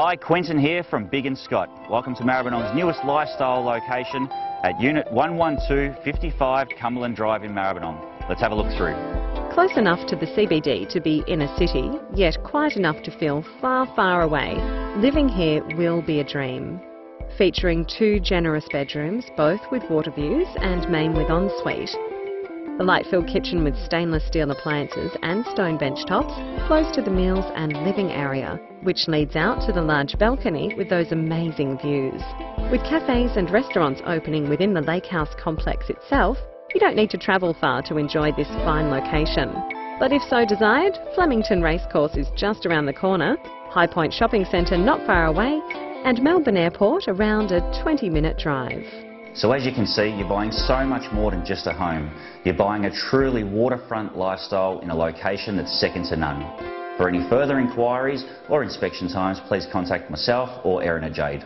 Hi, Quentin here from Biggin and Scott. Welcome to Maribyrnong's newest lifestyle location at Unit 11255 Cumberland Drive in Maribyrnong. Let's have a look through. Close enough to the CBD to be in a city, yet quiet enough to feel far, far away. Living here will be a dream. Featuring two generous bedrooms, both with water views and main with ensuite. The light-filled kitchen with stainless steel appliances and stone bench tops close to the meals and living area, which leads out to the large balcony with those amazing views. With cafes and restaurants opening within the Lake House complex itself, you don't need to travel far to enjoy this fine location. But if so desired, Flemington Racecourse is just around the corner, Highpoint Shopping Centre not far away, and Melbourne Airport around a 20 minute drive. So as you can see, you're buying so much more than just a home. You're buying a truly waterfront lifestyle in a location that's second to none. For any further inquiries or inspection times, please contact myself or Erin Jade.